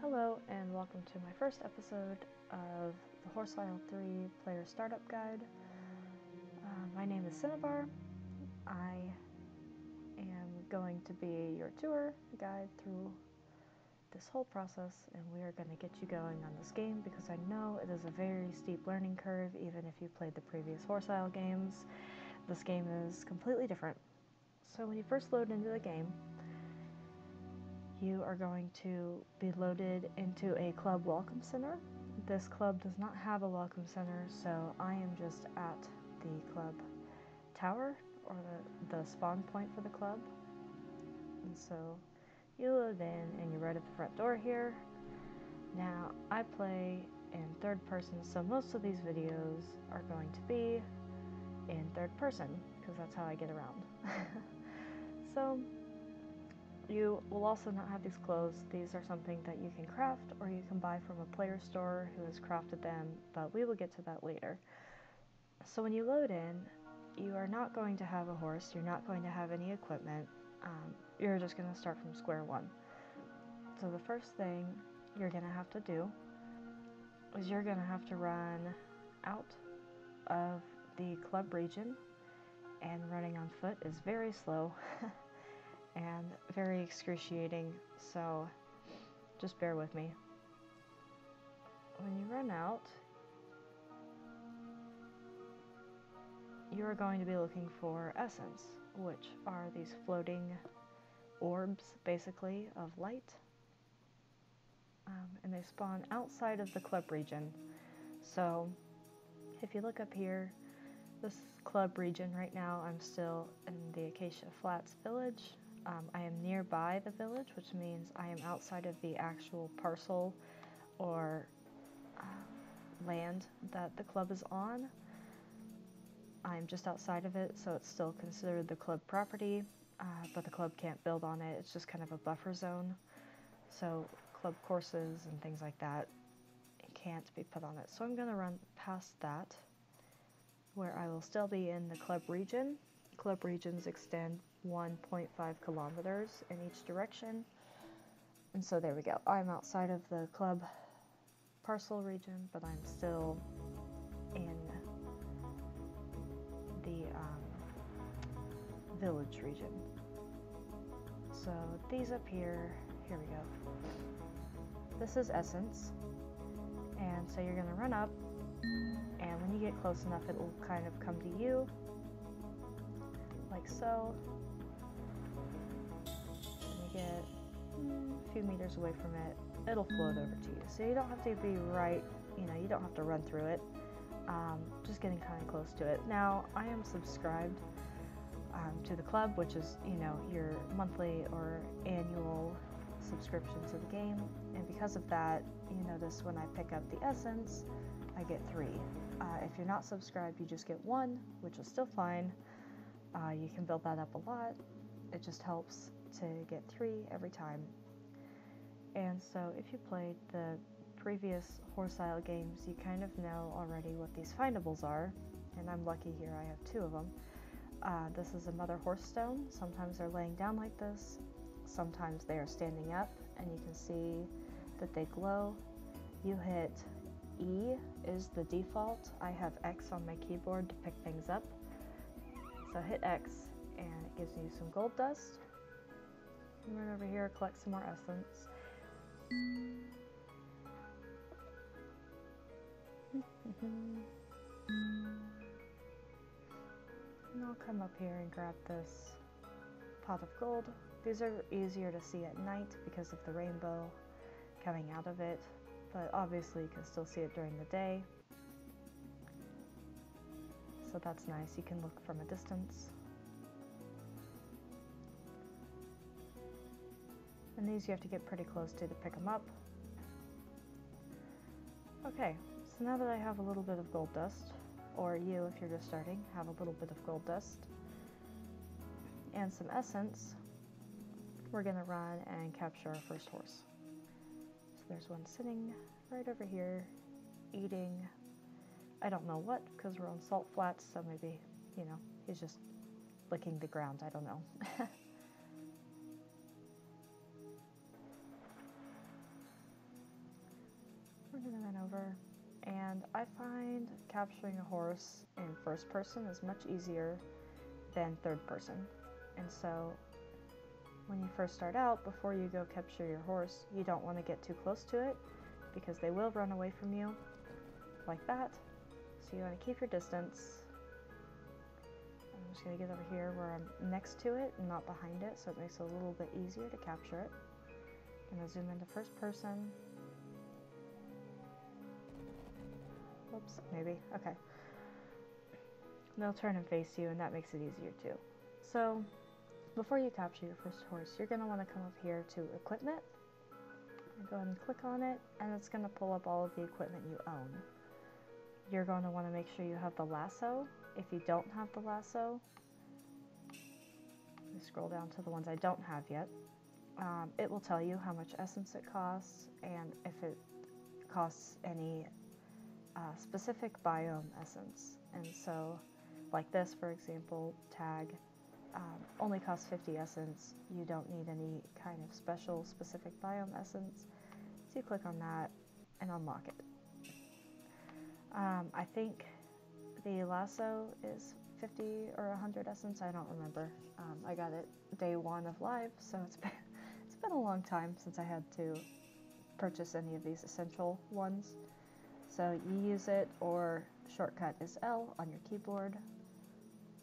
Hello, and welcome to my first episode of the Horse Isle 3 Player Startup Guide. Uh, my name is Cinnabar. I am going to be your tour guide through this whole process, and we are going to get you going on this game because I know it is a very steep learning curve, even if you played the previous Horse Isle games. This game is completely different. So, when you first load into the game, you are going to be loaded into a club welcome center. This club does not have a welcome center, so I am just at the club tower or the, the spawn point for the club. And so you load in and you're right at the front door here. Now I play in third person, so most of these videos are going to be in third person because that's how I get around. so you will also not have these clothes. These are something that you can craft or you can buy from a player store who has crafted them, but we will get to that later. So when you load in, you are not going to have a horse, you're not going to have any equipment, um, you're just going to start from square one. So the first thing you're going to have to do is you're going to have to run out of the club region, and running on foot is very slow. and very excruciating, so just bear with me. When you run out, you are going to be looking for essence, which are these floating orbs, basically, of light. Um, and they spawn outside of the club region. So, if you look up here, this club region right now, I'm still in the Acacia Flats village, um, I am nearby the village, which means I am outside of the actual parcel or uh, land that the club is on. I'm just outside of it, so it's still considered the club property, uh, but the club can't build on it. It's just kind of a buffer zone. So club courses and things like that can't be put on it. So I'm going to run past that, where I will still be in the club region. Club regions extend 1.5 kilometers in each direction. And so there we go. I'm outside of the club parcel region, but I'm still in the um, village region. So these up here, here we go. This is essence. And so you're going to run up, and when you get close enough, it will kind of come to you, like so get a few meters away from it, it'll float over to you. So you don't have to be right, you know, you don't have to run through it. Um, just getting kind of close to it. Now, I am subscribed um, to the club, which is, you know, your monthly or annual subscription to the game. And because of that, you notice when I pick up the essence, I get three. Uh, if you're not subscribed, you just get one, which is still fine. Uh, you can build that up a lot. It just helps to get three every time. And so if you played the previous Horse Isle games, you kind of know already what these findables are, and I'm lucky here I have two of them. Uh, this is a mother horse stone. Sometimes they're laying down like this, sometimes they are standing up, and you can see that they glow. You hit E is the default. I have X on my keyboard to pick things up. So hit X and it gives you some gold dust. Run over here, collect some more essence. and I'll come up here and grab this pot of gold. These are easier to see at night because of the rainbow coming out of it, but obviously you can still see it during the day. So that's nice, you can look from a distance. And these you have to get pretty close to to pick them up. Okay, so now that I have a little bit of gold dust, or you if you're just starting, have a little bit of gold dust, and some essence, we're to run and capture our first horse. So there's one sitting right over here, eating, I don't know what, because we're on salt flats, so maybe, you know, he's just licking the ground, I don't know. To run over. And I find capturing a horse in first person is much easier than third person. And so when you first start out, before you go capture your horse, you don't want to get too close to it because they will run away from you like that. So you want to keep your distance. I'm just going to get over here where I'm next to it and not behind it so it makes it a little bit easier to capture it. I'm going to zoom into first person. Oops, maybe. Okay. They'll turn and face you and that makes it easier too. So before you capture your first horse, you're going to want to come up here to equipment. Go ahead and click on it and it's going to pull up all of the equipment you own. You're going to want to make sure you have the lasso. If you don't have the lasso, scroll down to the ones I don't have yet. Um, it will tell you how much essence it costs and if it costs any uh, specific biome essence. And so, like this, for example, tag um, only costs 50 essence. You don't need any kind of special specific biome essence. So you click on that and unlock it. Um, I think the lasso is 50 or 100 essence. I don't remember. Um, I got it day one of live, so it's been it's been a long time since I had to purchase any of these essential ones. So you use it, or shortcut is L on your keyboard.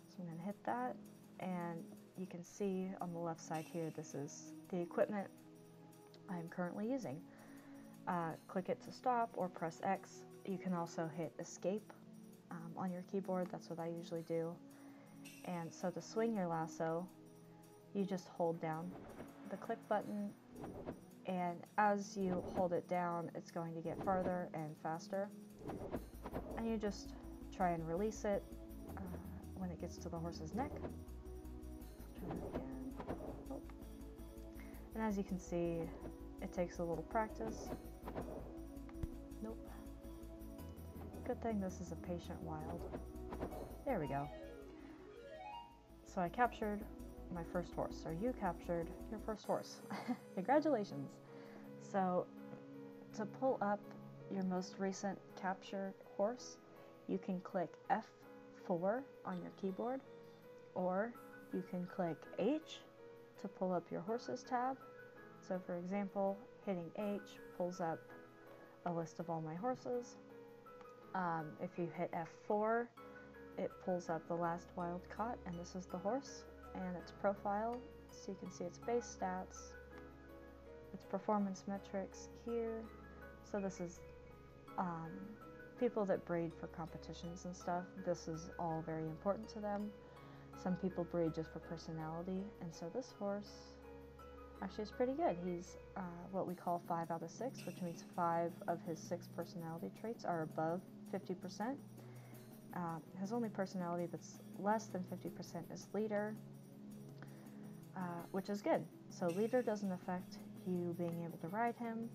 So I'm going to hit that, and you can see on the left side here, this is the equipment I'm currently using. Uh, click it to stop or press X. You can also hit escape um, on your keyboard, that's what I usually do. And so to swing your lasso, you just hold down the click button and as you hold it down, it's going to get farther and faster. And you just try and release it uh, when it gets to the horse's neck. And as you can see, it takes a little practice. Nope. Good thing this is a patient wild. There we go. So I captured my first horse, or you captured your first horse. Congratulations. So to pull up your most recent captured horse, you can click F4 on your keyboard, or you can click H to pull up your horses tab. So for example, hitting H pulls up a list of all my horses. Um, if you hit F4, it pulls up the last wild caught, and this is the horse and its profile. So you can see its base stats, its performance metrics here. So this is um, people that breed for competitions and stuff. This is all very important to them. Some people breed just for personality, and so this horse actually is pretty good. He's uh, what we call 5 out of 6, which means 5 of his 6 personality traits are above 50%. Uh, his only personality that's less than 50% is leader, uh, which is good. So leader doesn't affect you being able to ride him.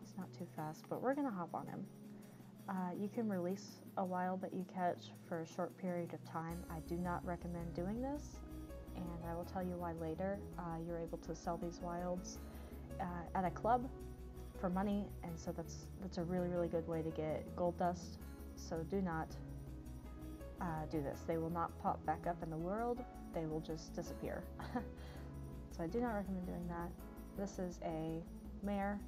He's not too fast, but we're to hop on him. Uh, you can release a wild that you catch for a short period of time. I do not recommend doing this, and I will tell you why later. Uh, you're able to sell these wilds uh, at a club for money, and so that's that's a really really good way to get gold dust. So do not uh, do this. They will not pop back up in the world. They will just disappear. so I do not recommend doing that. This is a mare,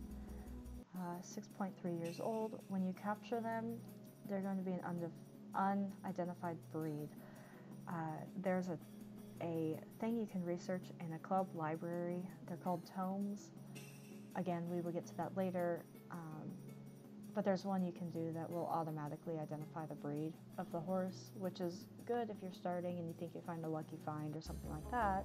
uh, 6.3 years old. When you capture them, they're going to be an unidentified breed. Uh, there's a, a thing you can research in a club library. They're called tomes. Again, we will get to that later. But there's one you can do that will automatically identify the breed of the horse, which is good if you're starting and you think you find a lucky find or something like that.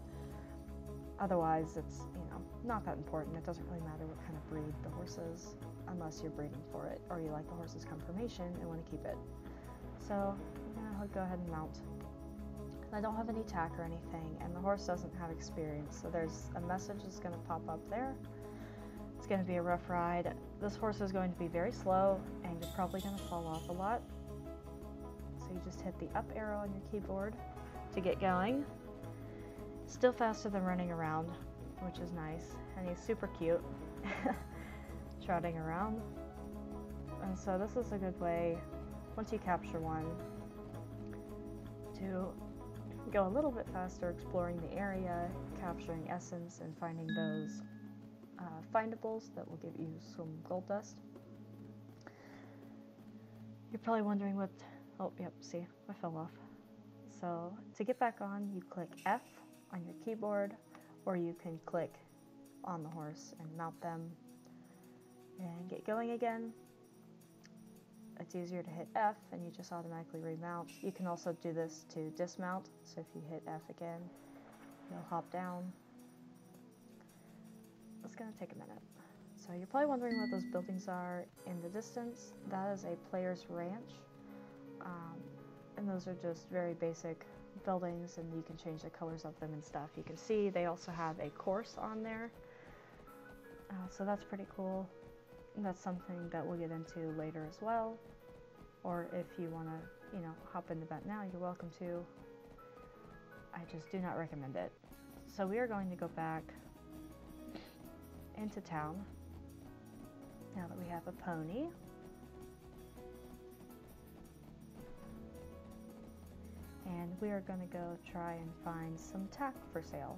Otherwise, it's, you know, not that important. It doesn't really matter what kind of breed the horse is unless you're breeding for it or you like the horse's conformation and want to keep it. So I'm going to go ahead and mount. I don't have any tack or anything and the horse doesn't have experience. So there's a message that's going to pop up there. It's going to be a rough ride. This horse is going to be very slow and you're probably going to fall off a lot. So you just hit the up arrow on your keyboard to get going. Still faster than running around, which is nice. And he's super cute. Trotting around. And so this is a good way, once you capture one, to go a little bit faster exploring the area, capturing essence, and finding those uh, findables that will give you some gold dust. You're probably wondering what, oh, yep, see, I fell off. So to get back on, you click F on your keyboard, or you can click on the horse and mount them and get going again. It's easier to hit F and you just automatically remount. You can also do this to dismount, so if you hit F again, you'll hop down. It's gonna take a minute. So you're probably wondering what those buildings are in the distance. That is a player's ranch. Um, and those are just very basic buildings and you can change the colors of them and stuff. You can see they also have a course on there. Uh, so that's pretty cool. That's something that we'll get into later as well. Or if you want to, you know, hop into that now, you're welcome to. I just do not recommend it. So we are going to go back into town now that we have a pony. And we are going to go try and find some tack for sale.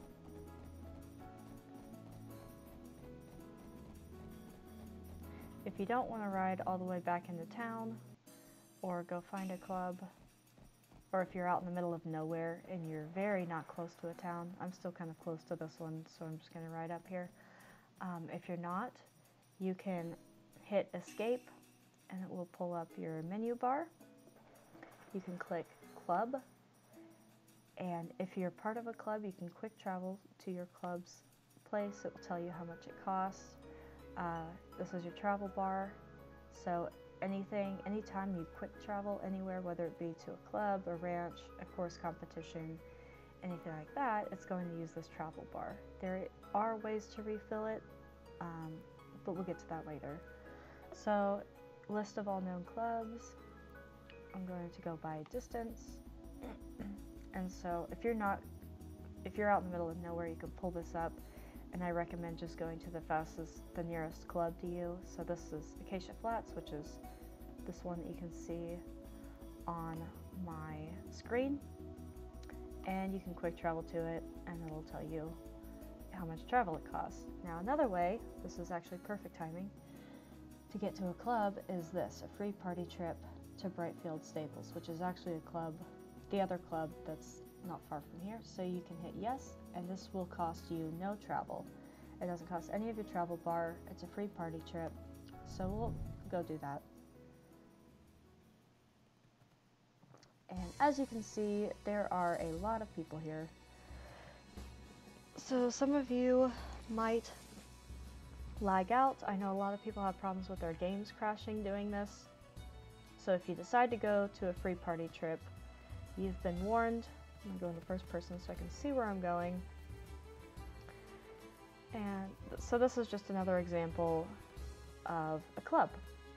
If you don't want to ride all the way back into town, or go find a club, or if you're out in the middle of nowhere and you're very not close to a town, I'm still kind of close to this one, so I'm just going to ride up here. Um, if you're not, you can hit escape and it will pull up your menu bar. You can click club and if you're part of a club, you can quick travel to your club's place. It will tell you how much it costs. Uh, this is your travel bar. So anything, anytime you quick travel anywhere, whether it be to a club, a ranch, a course competition, anything like that, it's going to use this travel bar. There are ways to refill it, um, but we'll get to that later. So, list of all known clubs. I'm going to go by distance. And so if you're not, if you're out in the middle of nowhere, you can pull this up. And I recommend just going to the fastest, the nearest club to you. So this is Acacia Flats, which is this one that you can see on my screen. And you can quick travel to it and it'll tell you how much travel it costs. Now another way, this is actually perfect timing, to get to a club is this, a free party trip to Brightfield Stables, which is actually a club the other club that's not far from here. So you can hit yes, and this will cost you no travel. It doesn't cost any of your travel bar. It's a free party trip. So we'll go do that. And as you can see, there are a lot of people here. So some of you might lag out. I know a lot of people have problems with their games crashing doing this. So if you decide to go to a free party trip, You've been warned. I'm going to first person so I can see where I'm going. And so this is just another example of a club.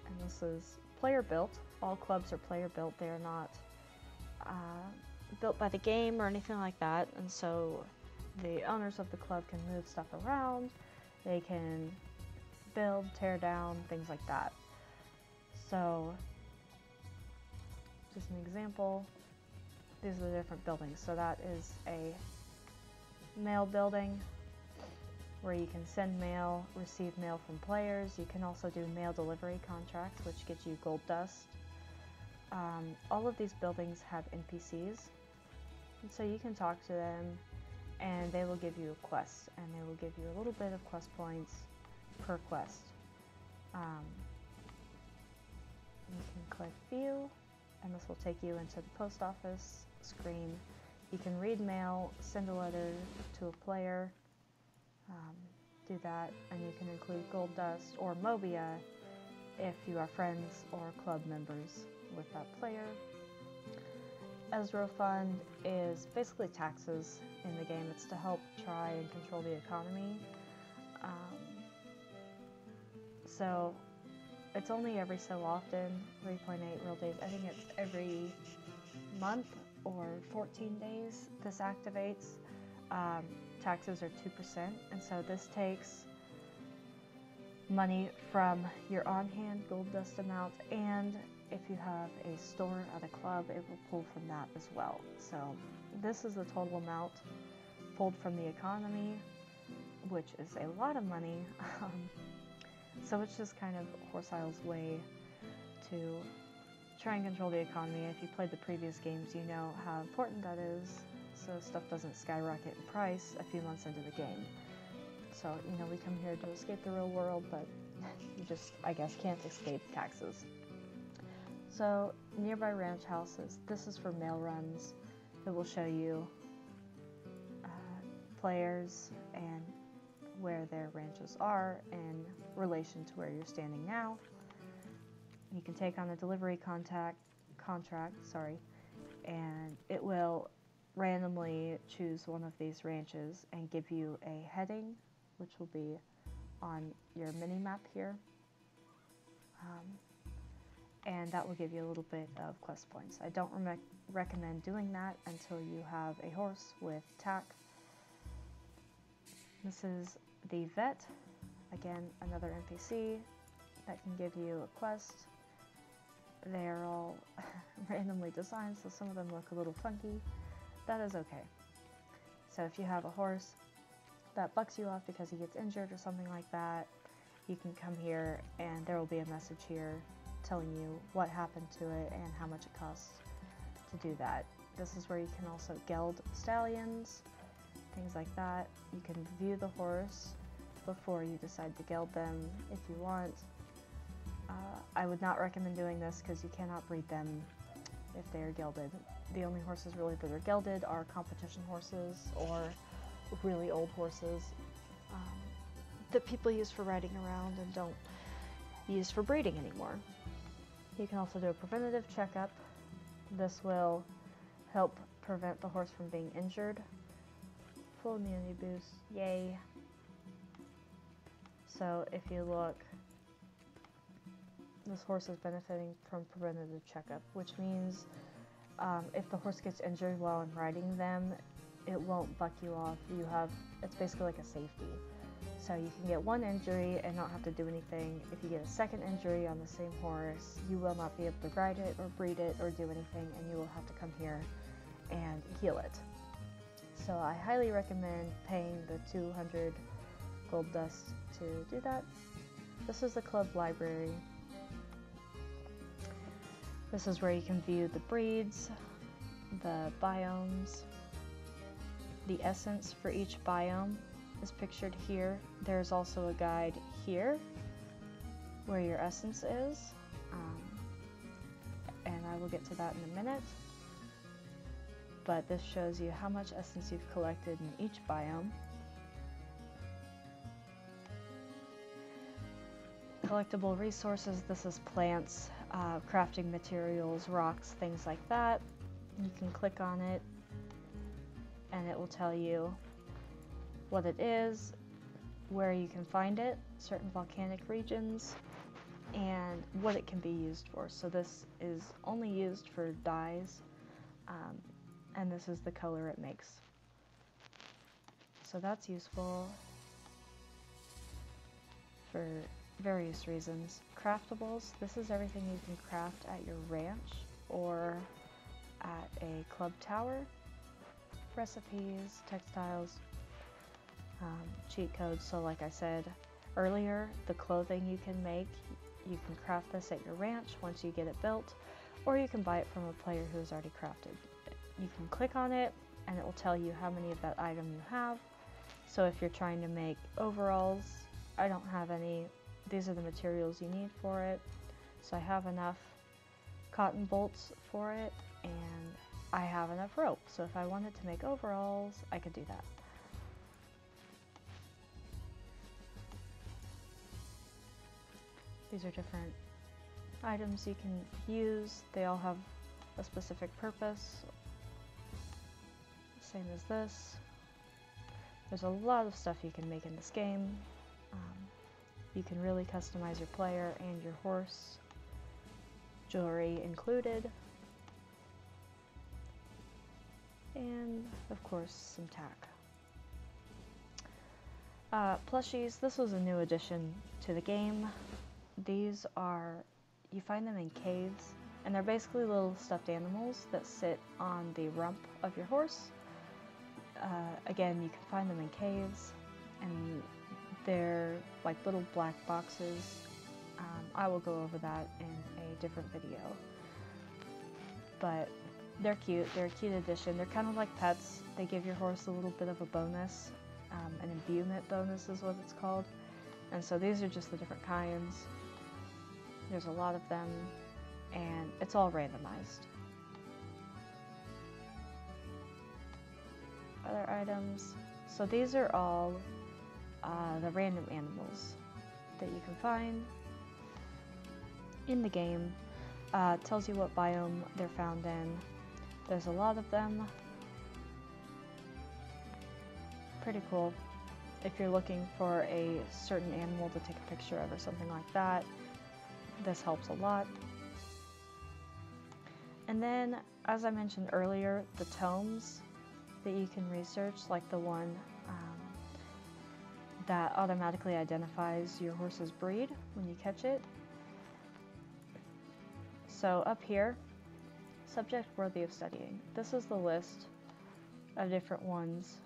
And this is player built. All clubs are player built. They are not built by the game or anything like that. And so the owners of the club can move stuff around. They can build, tear down, things like that. So just an example these are the different buildings. So that is a mail building where you can send mail, receive mail from players. You can also do mail delivery contracts, which gets you gold dust. Um, all of these buildings have NPCs, and so you can talk to them, and they will give you a quest, and they will give you a little bit of quest points per quest. Um, you can click view, and this will take you into the post office screen. You can read mail, send a letter to a player, um, do that, and you can include gold dust or Mobia if you are friends or club members with that player. Esro Fund is basically taxes in the game. It's to help try and control the economy. Um, so it's only every so often, 3.8 real days. I think it's every month or 14 days this activates. Um, taxes are 2%, and so this takes money from your on-hand gold dust amount and if you have a store at a club it will pull from that as well so this is the total amount pulled from the economy which is a lot of money um, so it's just kind of Horse Isle's way to try and control the economy. If you played the previous games, you know how important that is so stuff doesn't skyrocket in price a few months into the game. So, you know, we come here to escape the real world, but you just, I guess, can't escape taxes. So, nearby ranch houses, this is for mail runs. It will show you uh, players and where their ranches are in relation to where you're standing now. You can take on a delivery contact contract, sorry, and it will randomly choose one of these ranches and give you a heading, which will be on your mini map here. Um, and that will give you a little bit of quest points. I don't re recommend doing that until you have a horse with tack. This is the vet, again another NPC that can give you a quest. They're all randomly designed so some of them look a little funky that is okay. So if you have a horse that bucks you off because he gets injured or something like that, you can come here and there will be a message here telling you what happened to it and how much it costs to do that. This is where you can also geld stallions, things like that. You can view the horse before you decide to geld them if you want. Uh, I would not recommend doing this because you cannot breed them if they are gelded the only horses really that are gelded are competition horses or really old horses um, that people use for riding around and don't use for breeding anymore. You can also do a preventative checkup. This will help prevent the horse from being injured. Full immunity boost, yay. So if you look, this horse is benefiting from preventative checkup, which means um, if the horse gets injured while I'm riding them, it won't buck you off. You have, it's basically like a safety. So you can get one injury and not have to do anything. If you get a second injury on the same horse, you will not be able to ride it or breed it or do anything and you will have to come here and heal it. So I highly recommend paying the 200 gold dust to do that. This is the club library. This is where you can view the breeds, the biomes, the essence for each biome is pictured here. There's also a guide here where your essence is, um, and I will get to that in a minute. But this shows you how much essence you've collected in each biome. Collectible resources, this is plants, uh, crafting materials, rocks, things like that. You can click on it and it will tell you what it is, where you can find it, certain volcanic regions, and what it can be used for. So this is only used for dyes, um, and this is the color it makes. So that's useful for various reasons. Craftables, this is everything you can craft at your ranch or at a club tower. Recipes, textiles, um, cheat codes. So like I said earlier, the clothing you can make, you can craft this at your ranch once you get it built, or you can buy it from a player who has already crafted. You can click on it and it will tell you how many of that item you have. So if you're trying to make overalls, I don't have any these are the materials you need for it. So I have enough cotton bolts for it and I have enough rope. So if I wanted to make overalls, I could do that. These are different items you can use. They all have a specific purpose. Same as this. There's a lot of stuff you can make in this game. Um, you can really customize your player and your horse. Jewelry included. And of course some tack. Uh, plushies, this was a new addition to the game. These are, you find them in caves, and they're basically little stuffed animals that sit on the rump of your horse. Uh, again, you can find them in caves, and they're like little black boxes. Um, I will go over that in a different video. But they're cute. They're a cute addition. They're kind of like pets. They give your horse a little bit of a bonus. Um, an imbuement bonus is what it's called. And so these are just the different kinds. There's a lot of them, and it's all randomized. Other items. So these are all uh, the random animals that you can find in the game. Uh, tells you what biome they're found in. There's a lot of them. Pretty cool. If you're looking for a certain animal to take a picture of or something like that, this helps a lot. And then, as I mentioned earlier, the tomes that you can research, like the one um, that automatically identifies your horse's breed when you catch it. So up here, subject worthy of studying. This is the list of different ones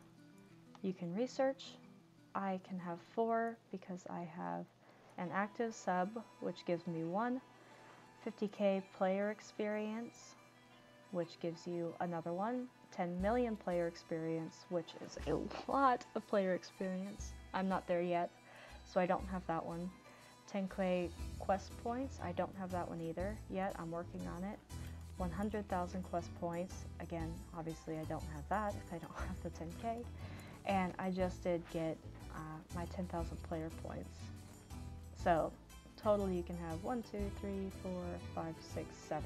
you can research. I can have four because I have an active sub, which gives me one, 50k player experience, which gives you another one, 10 million player experience, which is a lot of player experience. I'm not there yet, so I don't have that one. 10k quest points, I don't have that one either yet, I'm working on it. 100,000 quest points, again, obviously I don't have that if I don't have the 10k. And I just did get uh, my 10,000 player points. So, total you can have 1, 2, 3, 4, 5, 6, 7.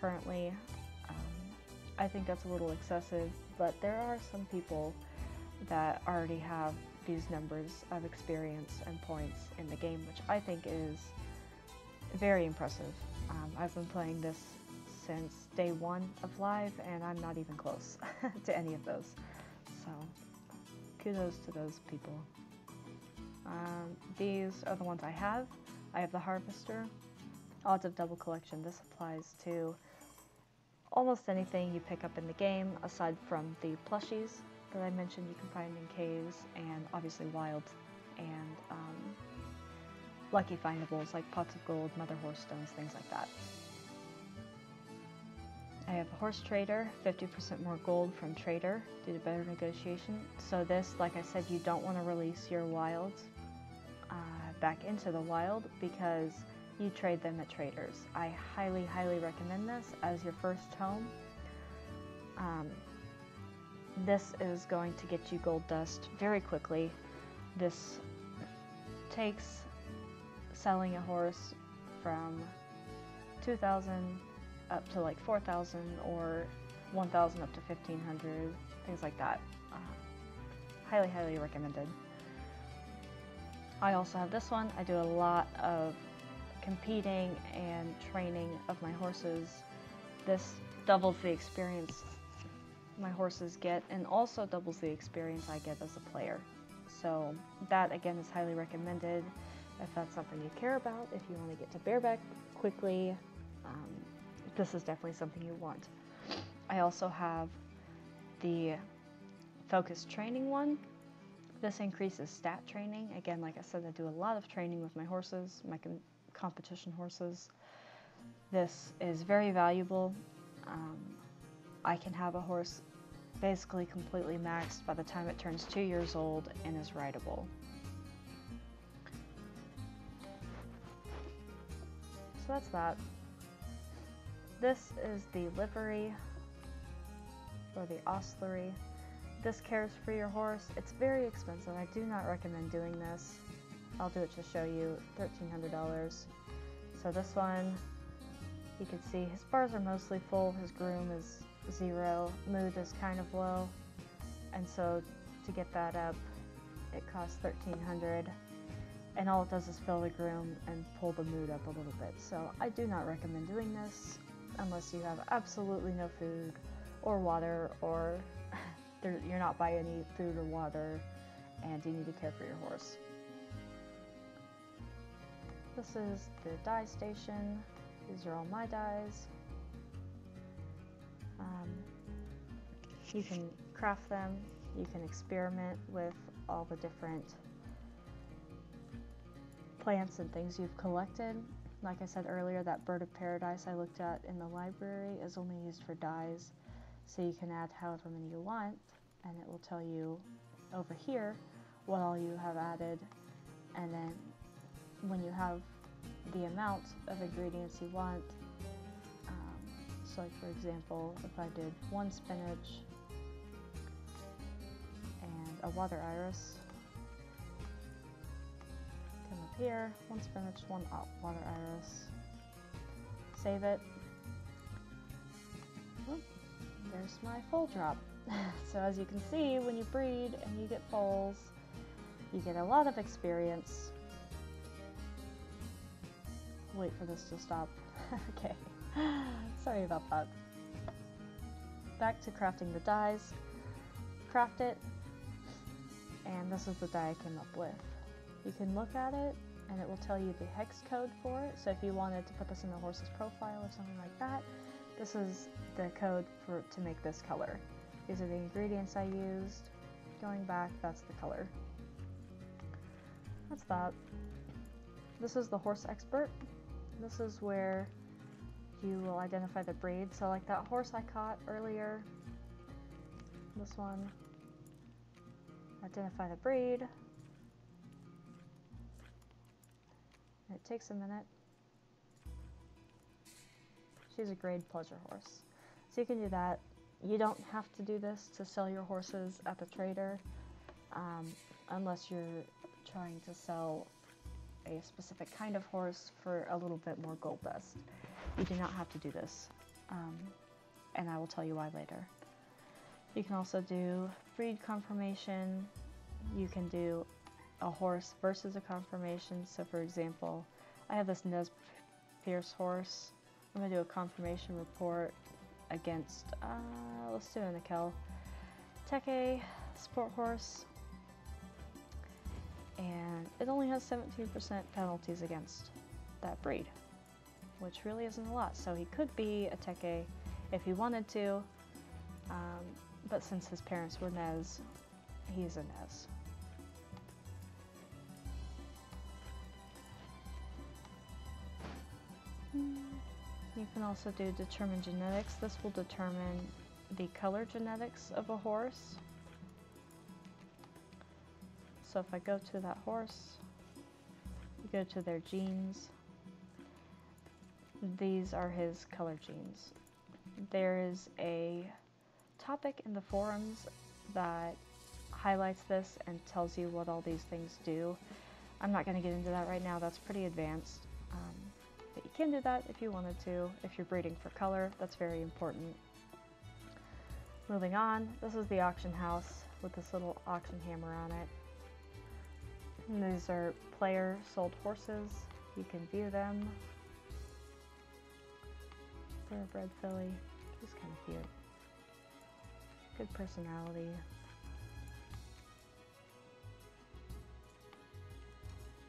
Currently, um, I think that's a little excessive, but there are some people that already have these numbers of experience and points in the game, which I think is very impressive. Um, I've been playing this since day one of live, and I'm not even close to any of those. So, kudos to those people. Um, these are the ones I have. I have the Harvester, odds of double collection. This applies to almost anything you pick up in the game, aside from the plushies that I mentioned you can find in caves, and obviously wild and um, lucky findables like pots of gold, mother horse stones, things like that. I have a horse trader, 50% more gold from trader due to better negotiation. So this, like I said, you don't want to release your wilds back into the wild because you trade them at traders. I highly, highly recommend this as your first tome. Um, this is going to get you gold dust very quickly. This takes selling a horse from 2,000 up to like 4,000 or 1,000 up to 1,500, things like that. Uh, highly, highly recommended. I also have this one. I do a lot of competing and training of my horses. This doubles the experience my horses get and also doubles the experience I get as a player. So that again is highly recommended if that's something you care about, if you want to get to bareback quickly, um, this is definitely something you want. I also have the focus training one. This increases stat training. Again, like I said, I do a lot of training with my horses, my competition horses. This is very valuable. Um, I can have a horse basically completely maxed by the time it turns two years old and is rideable. So that's that. This is the livery or the ostlery. This cares for your horse. It's very expensive. I do not recommend doing this. I'll do it to show you $1,300. So this one, you can see his bars are mostly full. His groom is zero. Mood is kind of low. And so to get that up, it costs 1,300. and all it does is fill the groom and pull the mood up a little bit. So I do not recommend doing this unless you have absolutely no food or water or you're not by any food or water and you need to care for your horse. This is the dye station. These are all my dyes. Um, you can craft them, you can experiment with all the different plants and things you've collected. Like I said earlier, that bird of paradise I looked at in the library is only used for dyes, so you can add however many you want, and it will tell you over here what all you have added, and then when you have the amount of ingredients you want, um, so like for example, if I did one spinach and a water iris, come up here, one spinach, one water iris. Save it. Oh, there's my foal drop. so as you can see, when you breed and you get foals, you get a lot of experience. Wait for this to stop. okay. Sorry about that. Back to crafting the dyes. Craft it, and this is the dye I came up with. You can look at it and it will tell you the hex code for it. So if you wanted to put this in the horse's profile or something like that, this is the code for to make this color. These are the ingredients I used. Going back, that's the color. That's that. This is the horse expert. This is where you will identify the breed. So like that horse I caught earlier, this one, identify the breed, It takes a minute. She's a grade pleasure horse. So you can do that. You don't have to do this to sell your horses at the trader um, unless you're trying to sell a specific kind of horse for a little bit more gold dust. You do not have to do this, um, and I will tell you why later. You can also do breed conformation. You can do a horse versus a conformation. So for example, I have this Nez Perce horse. I'm going to do a conformation report against, uh, let's do an Akel Teke sport horse. And it only has 17% penalties against that breed, which really isn't a lot. So he could be a Teke if he wanted to, um, but since his parents were Nez, he's a Nez. You can also do determine genetics. This will determine the color genetics of a horse. So if I go to that horse, you go to their genes, these are his color genes. There is a topic in the forums that highlights this and tells you what all these things do. I'm not going to get into that right now, that's pretty advanced. Um, but you can do that if you wanted to, if you're breeding for color, that's very important. Moving on, this is the auction house with this little auction hammer on it. And these are player sold horses. You can view them. Thoroughbred filly, he's kind of cute. Good personality.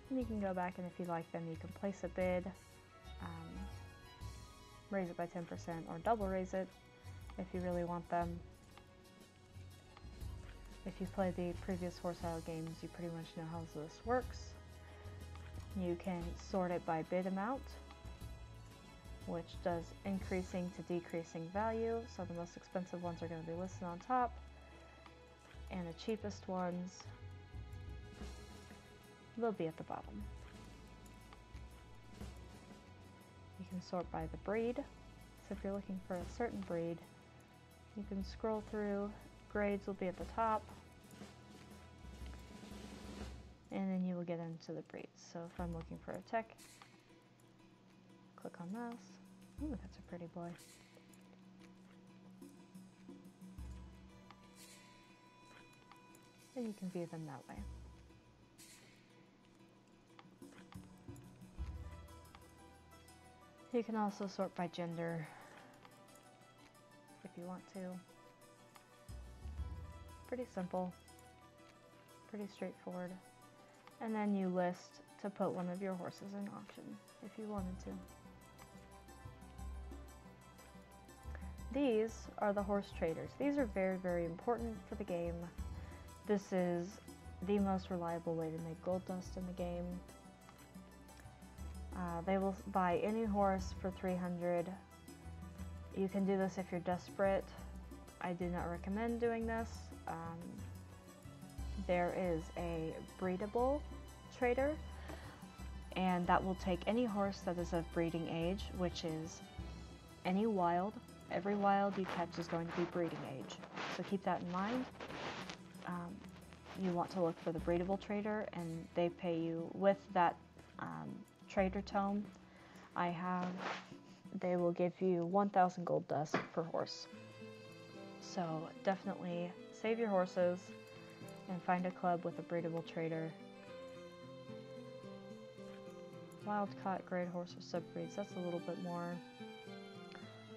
And you can go back and if you like them, you can place a bid um, raise it by 10% or double raise it if you really want them. If you've played the previous Horse Isle games, you pretty much know how this works. You can sort it by bid amount, which does increasing to decreasing value. So the most expensive ones are going to be listed on top, and the cheapest ones will be at the bottom. You can sort by the breed. So if you're looking for a certain breed, you can scroll through. Grades will be at the top. And then you will get into the breeds. So if I'm looking for a tech, click on this. Ooh, that's a pretty boy. And you can view them that way. You can also sort by gender if you want to. Pretty simple. pretty straightforward. And then you list to put one of your horses in auction if you wanted to. These are the horse traders. These are very, very important for the game. This is the most reliable way to make gold dust in the game. Uh, they will buy any horse for 300. You can do this if you're desperate. I do not recommend doing this. Um, there is a breedable trader and that will take any horse that is of breeding age, which is any wild. Every wild you catch is going to be breeding age. So keep that in mind. Um, you want to look for the breedable trader and they pay you with that um, trader tome I have they will give you 1000 gold dust per horse. So definitely save your horses and find a club with a breedable trader. Wild caught great horse or subbreeds that's a little bit more.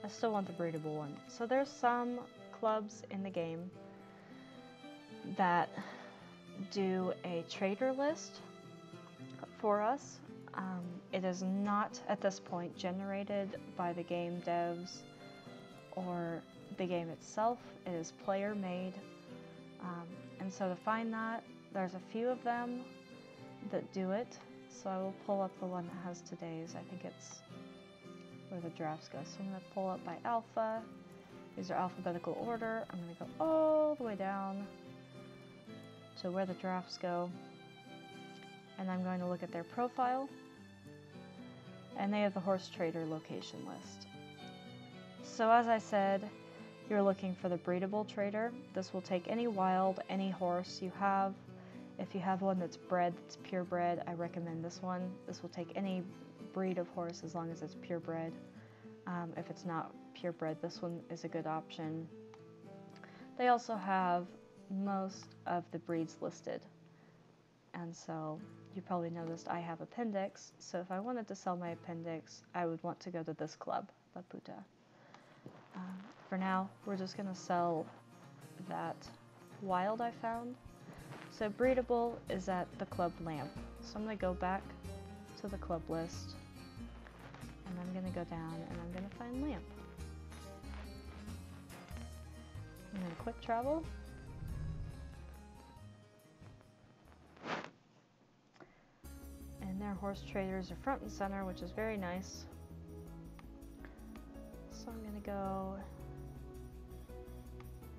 I still want the breedable one. So there's some clubs in the game that do a trader list for us. Um, it is not at this point generated by the game devs or the game itself. It is player made. Um, and so to find that, there's a few of them that do it. So I will pull up the one that has today's. I think it's where the drafts go. So I'm going to pull up by alpha. These are alphabetical order. I'm going to go all the way down to where the drafts go. And I'm going to look at their profile. And they have the horse trader location list. So as I said, you're looking for the breedable trader. This will take any wild, any horse you have. If you have one that's bred, that's purebred, I recommend this one. This will take any breed of horse as long as it's purebred. Um, if it's not purebred, this one is a good option. They also have most of the breeds listed. And so you probably noticed I have appendix, so if I wanted to sell my appendix, I would want to go to this club, La Puta. Um, for now, we're just going to sell that wild I found. So breedable is at the club lamp. So I'm going to go back to the club list, and I'm going to go down and I'm going to find lamp. Going to quick travel their horse traders are front and center, which is very nice. So I'm gonna go,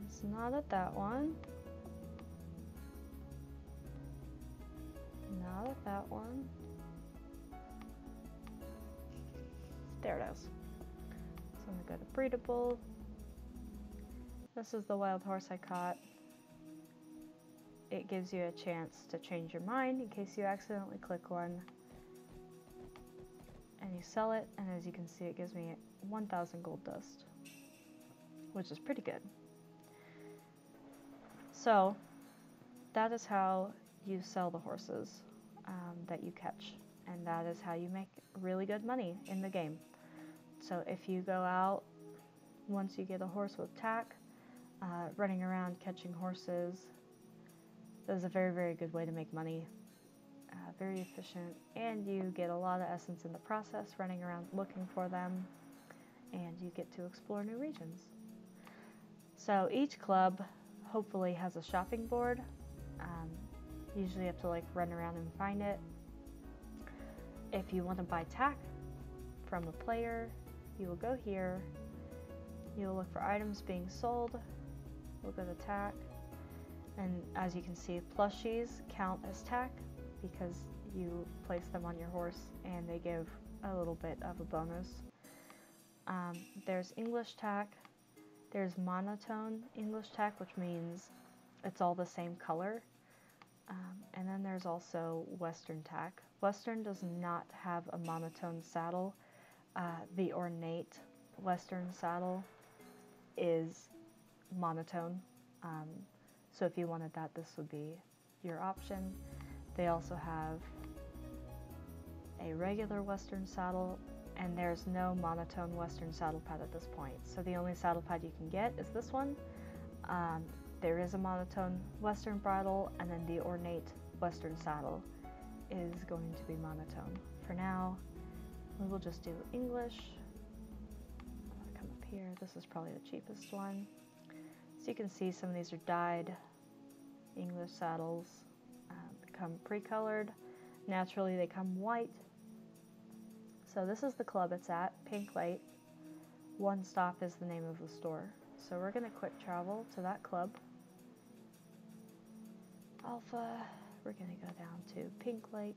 it's not at that one. Not at that one. There it is. So I'm gonna go to breedable. This is the wild horse I caught gives you a chance to change your mind in case you accidentally click one and you sell it and as you can see it gives me 1000 gold dust which is pretty good. So that is how you sell the horses um, that you catch and that is how you make really good money in the game. So if you go out once you get a horse with tack uh, running around catching horses this is a very very good way to make money uh, very efficient, and you get a lot of essence in the process running around looking for them, and you get to explore new regions. So each club hopefully has a shopping board. Um, usually you have to like run around and find it. If you want to buy tack from a player, you will go here. You'll look for items being sold. We'll go to tack. And as you can see, plushies count as tack because you place them on your horse and they give a little bit of a bonus. Um, there's English tack, there's monotone English tack, which means it's all the same color. Um, and then there's also Western tack. Western does not have a monotone saddle. Uh, the ornate Western saddle is monotone. Um, so if you wanted that, this would be your option. They also have a regular Western saddle, and there's no monotone Western saddle pad at this point. So the only saddle pad you can get is this one. Um, there is a monotone western bridle, and then the ornate western saddle is going to be monotone. For now, we will just do English. Come up here. This is probably the cheapest one. So you can see some of these are dyed English saddles. Uh, come pre-colored. Naturally, they come white. So this is the club it's at, Pink Light. One Stop is the name of the store. So we're going to quick travel to that club. Alpha, we're going to go down to Pink Lake.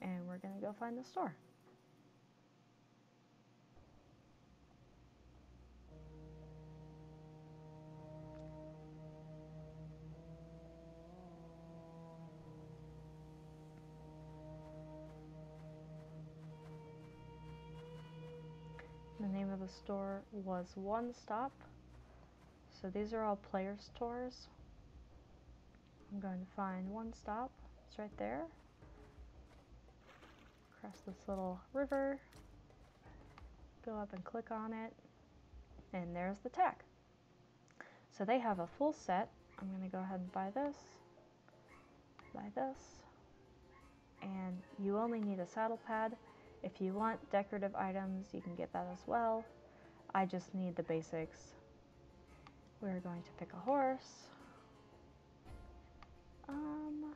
And we're going to go find the store. Of the store was One Stop. So these are all player stores. I'm going to find One Stop. It's right there. Cross this little river. Go up and click on it. And there's the tack. So they have a full set. I'm going to go ahead and buy this. Buy this. And you only need a saddle pad if you want decorative items, you can get that as well. I just need the basics. We're going to pick a horse. Um,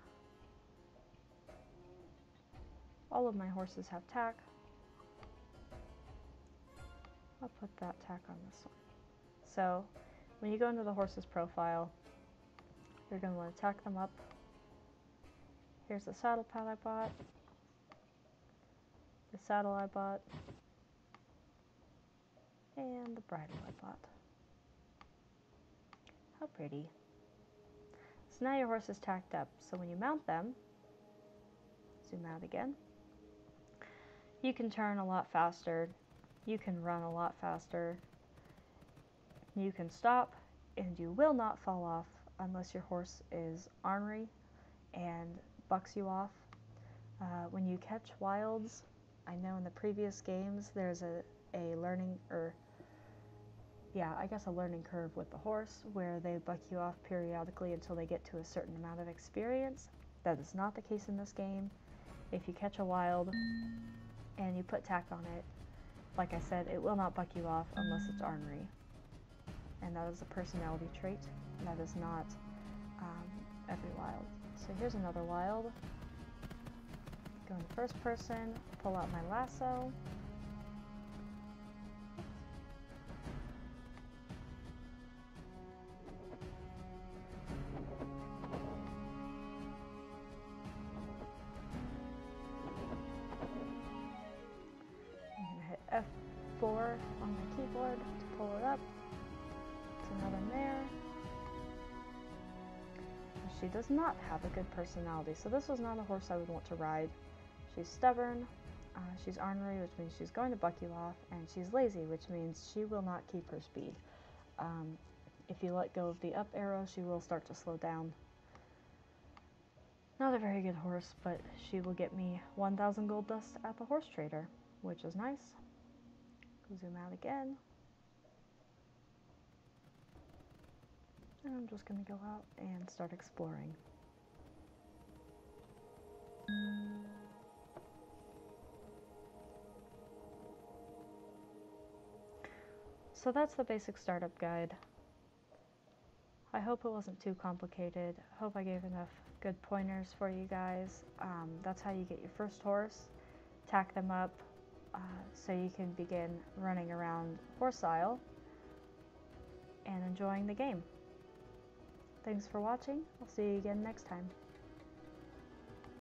all of my horses have tack. I'll put that tack on this one. So when you go into the horse's profile, you're going to want to tack them up. Here's the saddle pad I bought saddle I bought, and the bridle I bought. How pretty. So now your horse is tacked up. So when you mount them, zoom out again, you can turn a lot faster. You can run a lot faster. You can stop and you will not fall off unless your horse is ornery and bucks you off. Uh, when you catch wilds, I know in the previous games there's a, a learning, or yeah, I guess a learning curve with the horse where they buck you off periodically until they get to a certain amount of experience. That is not the case in this game. If you catch a wild and you put tack on it, like I said, it will not buck you off unless it's ornery. And that is a personality trait. That is not um, every wild. So here's another wild. Go in first person, pull out my lasso. I'm going to hit F4 on my keyboard to pull it up. It's another mare. She does not have a good personality, so this was not a horse I would want to ride. She's stubborn, uh, she's ornery, which means she's going to buck you off, and she's lazy, which means she will not keep her speed. Um, if you let go of the up arrow, she will start to slow down. Not a very good horse, but she will get me 1,000 gold dust at the horse trader, which is nice. Zoom out again. And I'm just going to go out and start exploring. So that's the basic startup guide. I hope it wasn't too complicated. I hope I gave enough good pointers for you guys. Um, that's how you get your first horse, tack them up uh, so you can begin running around Horse Isle and enjoying the game. Thanks for watching. I'll see you again next time.